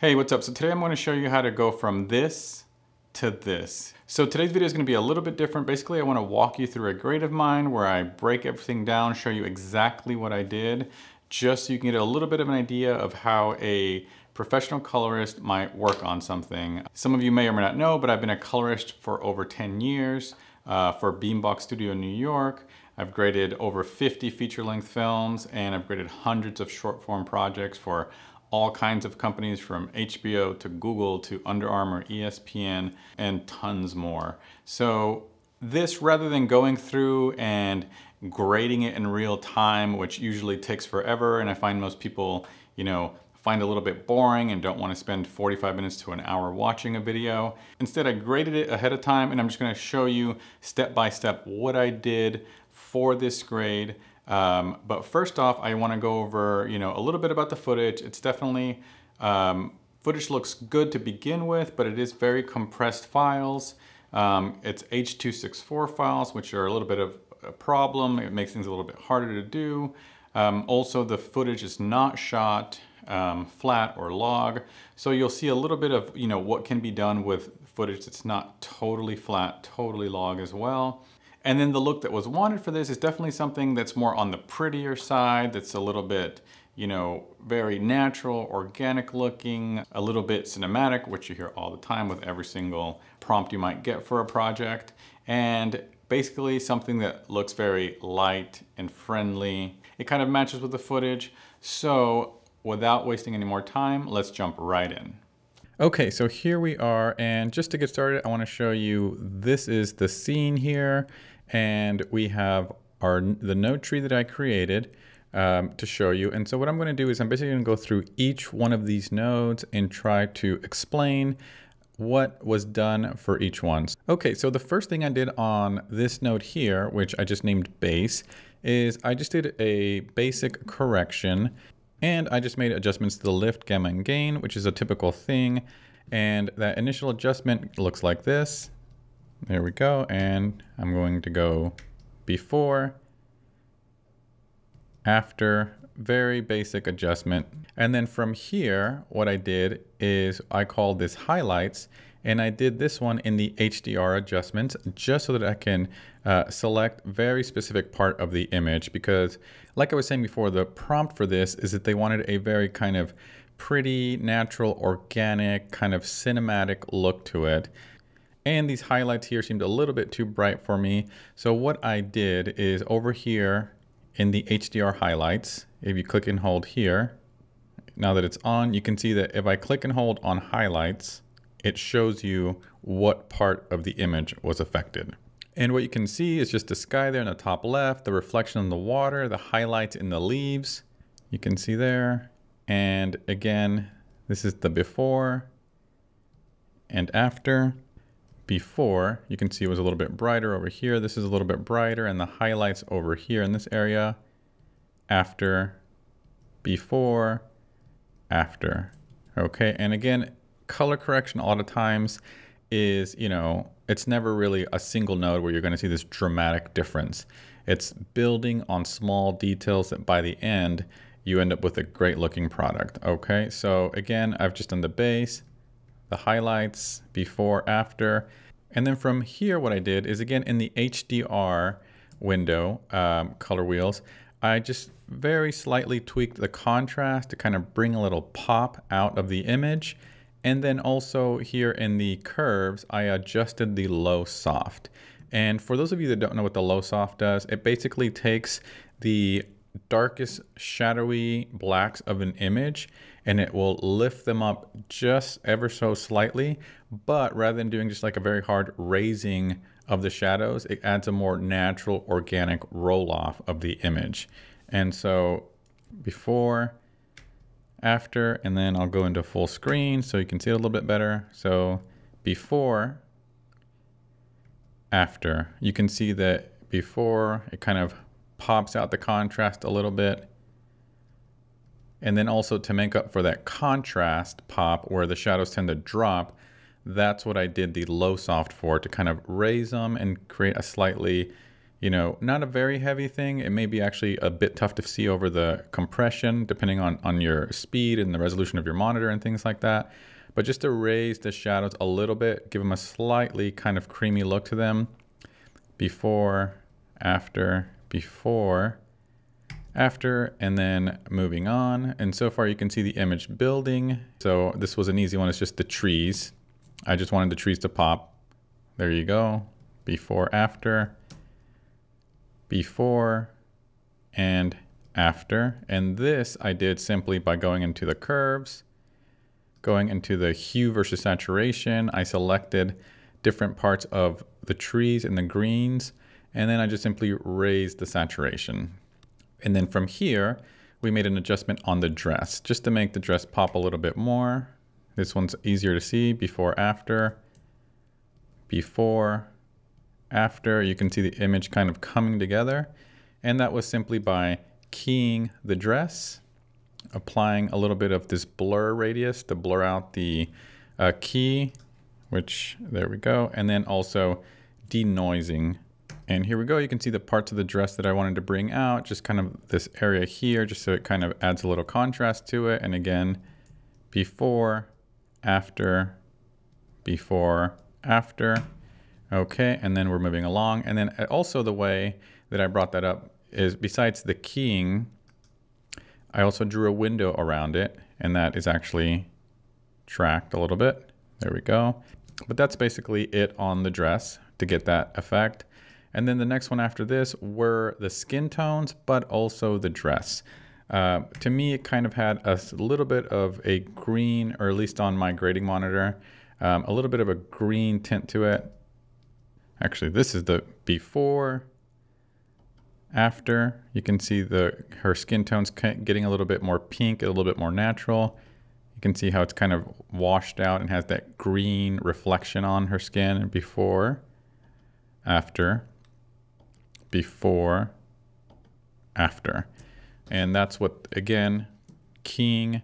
Hey, what's up? So today I'm going to show you how to go from this to this. So today's video is going to be a little bit different. Basically, I want to walk you through a grade of mine where I break everything down, show you exactly what I did, just so you can get a little bit of an idea of how a professional colorist might work on something. Some of you may or may not know, but I've been a colorist for over 10 years uh, for Beambox Studio in New York. I've graded over 50 feature-length films and I've graded hundreds of short-form projects for all kinds of companies from HBO to Google to Under Armour, ESPN, and tons more. So this, rather than going through and grading it in real time, which usually takes forever, and I find most people, you know, find a little bit boring and don't want to spend 45 minutes to an hour watching a video. Instead, I graded it ahead of time and I'm just going to show you step by step what I did for this grade um, but first off, I wanna go over you know, a little bit about the footage. It's definitely, um, footage looks good to begin with, but it is very compressed files. Um, it's H.264 files, which are a little bit of a problem. It makes things a little bit harder to do. Um, also, the footage is not shot um, flat or log. So you'll see a little bit of you know what can be done with footage that's not totally flat, totally log as well. And then the look that was wanted for this is definitely something that's more on the prettier side, that's a little bit, you know, very natural, organic looking, a little bit cinematic, which you hear all the time with every single prompt you might get for a project. And basically something that looks very light and friendly. It kind of matches with the footage. So without wasting any more time, let's jump right in. Okay, so here we are, and just to get started, I wanna show you, this is the scene here, and we have our the node tree that I created um, to show you. And so what I'm gonna do is I'm basically gonna go through each one of these nodes and try to explain what was done for each one. Okay, so the first thing I did on this node here, which I just named base, is I just did a basic correction and I just made adjustments to the lift, gamma, and gain, which is a typical thing. And that initial adjustment looks like this. There we go. And I'm going to go before, after, very basic adjustment. And then from here, what I did is I called this highlights and I did this one in the HDR adjustments just so that I can uh, select very specific part of the image because like I was saying before, the prompt for this is that they wanted a very kind of pretty, natural, organic, kind of cinematic look to it. And these highlights here seemed a little bit too bright for me. So what I did is over here in the HDR highlights, if you click and hold here, now that it's on, you can see that if I click and hold on highlights, it shows you what part of the image was affected. And what you can see is just the sky there in the top left, the reflection on the water, the highlights in the leaves. You can see there. And again, this is the before and after. Before, you can see it was a little bit brighter over here. This is a little bit brighter and the highlights over here in this area. After, before, after. Okay, and again, color correction a lot of times is, you know, it's never really a single node where you're going to see this dramatic difference. It's building on small details that by the end, you end up with a great looking product. Okay, so again, I've just done the base, the highlights, before, after. And then from here, what I did is again, in the HDR window, um, color wheels, I just very slightly tweaked the contrast to kind of bring a little pop out of the image. And then also here in the curves, I adjusted the low soft. And for those of you that don't know what the low soft does, it basically takes the darkest shadowy blacks of an image and it will lift them up just ever so slightly. But rather than doing just like a very hard raising of the shadows, it adds a more natural organic roll off of the image. And so before after, and then I'll go into full screen so you can see it a little bit better. So before, after, you can see that before it kind of pops out the contrast a little bit. And then also to make up for that contrast pop where the shadows tend to drop, that's what I did the low soft for to kind of raise them and create a slightly you know, not a very heavy thing. It may be actually a bit tough to see over the compression, depending on, on your speed and the resolution of your monitor and things like that. But just to raise the shadows a little bit, give them a slightly kind of creamy look to them. Before, after, before, after, and then moving on. And so far you can see the image building. So this was an easy one. It's just the trees. I just wanted the trees to pop. There you go. Before, after before and after. And this I did simply by going into the curves, going into the hue versus saturation. I selected different parts of the trees and the greens, and then I just simply raised the saturation. And then from here, we made an adjustment on the dress just to make the dress pop a little bit more. This one's easier to see before, after, before, after you can see the image kind of coming together. And that was simply by keying the dress, applying a little bit of this blur radius to blur out the uh, key, which there we go. And then also denoising. And here we go. You can see the parts of the dress that I wanted to bring out, just kind of this area here, just so it kind of adds a little contrast to it. And again, before, after, before, after. Okay, and then we're moving along. And then also the way that I brought that up is besides the keying, I also drew a window around it and that is actually tracked a little bit. There we go. But that's basically it on the dress to get that effect. And then the next one after this were the skin tones, but also the dress. Uh, to me, it kind of had a little bit of a green, or at least on my grading monitor, um, a little bit of a green tint to it. Actually, this is the before, after. You can see the her skin tone's getting a little bit more pink, a little bit more natural. You can see how it's kind of washed out and has that green reflection on her skin before, after, before, after. And that's what, again, keying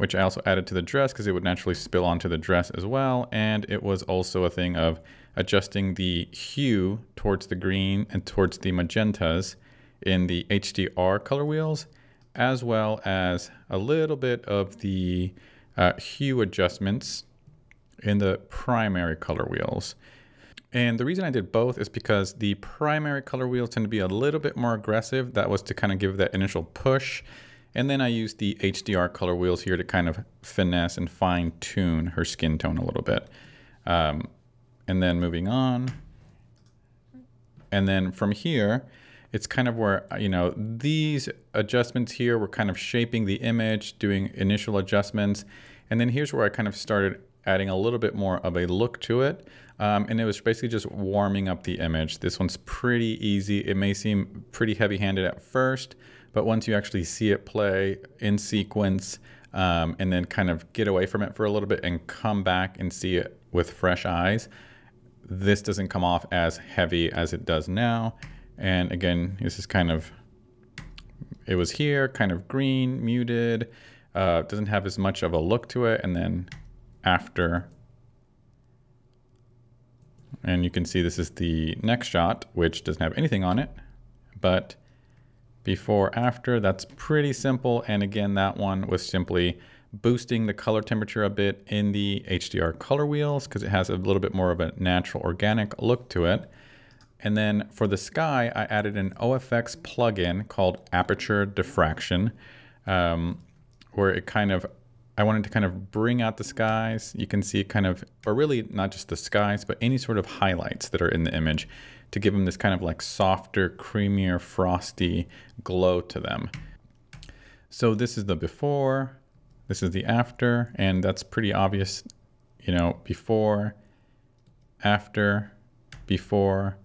which I also added to the dress because it would naturally spill onto the dress as well. And it was also a thing of adjusting the hue towards the green and towards the magentas in the HDR color wheels, as well as a little bit of the uh, hue adjustments in the primary color wheels. And the reason I did both is because the primary color wheels tend to be a little bit more aggressive. That was to kind of give that initial push. And then I used the HDR color wheels here to kind of finesse and fine tune her skin tone a little bit. Um, and then moving on. And then from here, it's kind of where, you know, these adjustments here were kind of shaping the image, doing initial adjustments. And then here's where I kind of started adding a little bit more of a look to it. Um, and it was basically just warming up the image. This one's pretty easy. It may seem pretty heavy handed at first, but once you actually see it play in sequence um, and then kind of get away from it for a little bit and come back and see it with fresh eyes, this doesn't come off as heavy as it does now. And again, this is kind of, it was here, kind of green, muted, uh, doesn't have as much of a look to it. And then after, and you can see this is the next shot, which doesn't have anything on it, but before after that's pretty simple. And again that one was simply boosting the color temperature a bit in the HDR color wheels because it has a little bit more of a natural organic look to it. And then for the sky I added an OFX plugin called aperture diffraction um, where it kind of I wanted to kind of bring out the skies you can see kind of or really not just the skies but any sort of highlights that are in the image to give them this kind of like softer, creamier, frosty glow to them. So this is the before, this is the after, and that's pretty obvious, you know, before, after, before,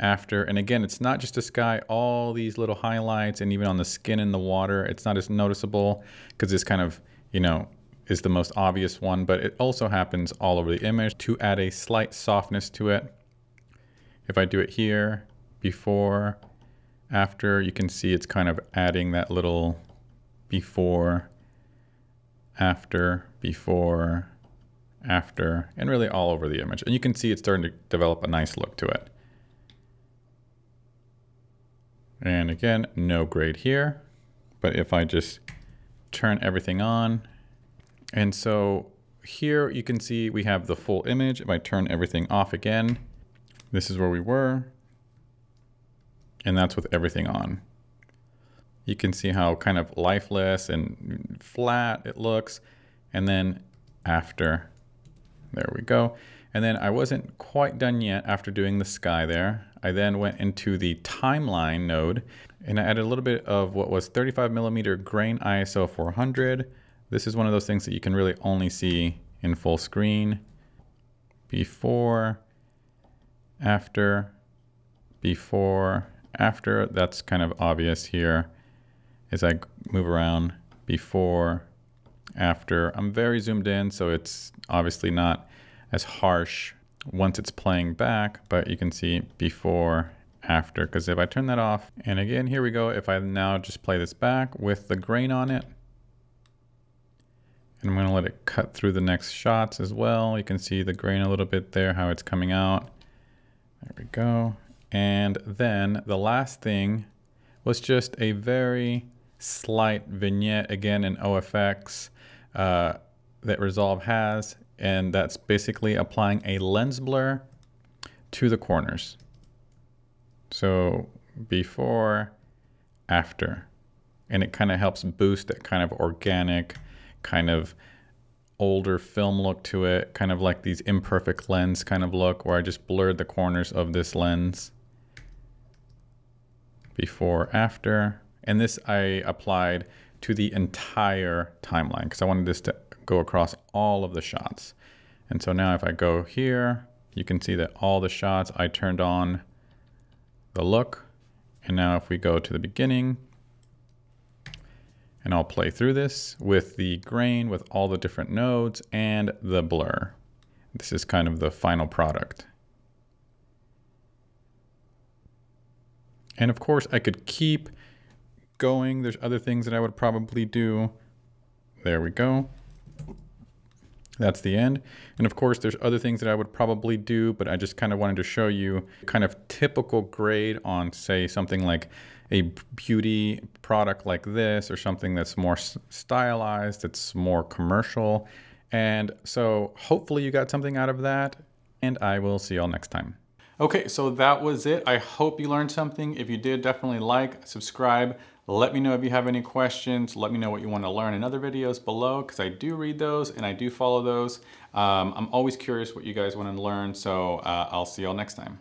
after. And again, it's not just the sky, all these little highlights and even on the skin in the water, it's not as noticeable because it's kind of, you know, is the most obvious one, but it also happens all over the image to add a slight softness to it. If I do it here, before, after, you can see it's kind of adding that little before, after, before, after, and really all over the image. And you can see it's starting to develop a nice look to it. And again, no grade here. But if I just turn everything on, and so here you can see we have the full image. If I turn everything off again, this is where we were. And that's with everything on. You can see how kind of lifeless and flat it looks. And then after, there we go. And then I wasn't quite done yet after doing the sky there. I then went into the timeline node and I added a little bit of what was 35 millimeter grain ISO 400. This is one of those things that you can really only see in full screen. Before, after, before, after. That's kind of obvious here as I move around before, after. I'm very zoomed in, so it's obviously not as harsh once it's playing back, but you can see before, after, because if I turn that off, and again, here we go, if I now just play this back with the grain on it, and I'm gonna let it cut through the next shots as well. You can see the grain a little bit there, how it's coming out. There we go. And then the last thing was just a very slight vignette, again in OFX, uh, that Resolve has and that's basically applying a lens blur to the corners. So before, after, and it kind of helps boost that kind of organic, kind of older film look to it, kind of like these imperfect lens kind of look where I just blurred the corners of this lens. Before, after, and this I applied to the entire timeline because I wanted this to go across all of the shots. And so now if I go here, you can see that all the shots I turned on the look. And now if we go to the beginning, and I'll play through this with the grain, with all the different nodes and the blur. This is kind of the final product. And of course I could keep going. There's other things that I would probably do. There we go. That's the end. And of course, there's other things that I would probably do, but I just kind of wanted to show you kind of typical grade on, say, something like a beauty product like this or something that's more stylized, it's more commercial. And so hopefully you got something out of that, and I will see y'all next time. Okay, so that was it. I hope you learned something. If you did, definitely like, subscribe, let me know if you have any questions. Let me know what you want to learn in other videos below because I do read those and I do follow those. Um, I'm always curious what you guys want to learn, so uh, I'll see y'all next time.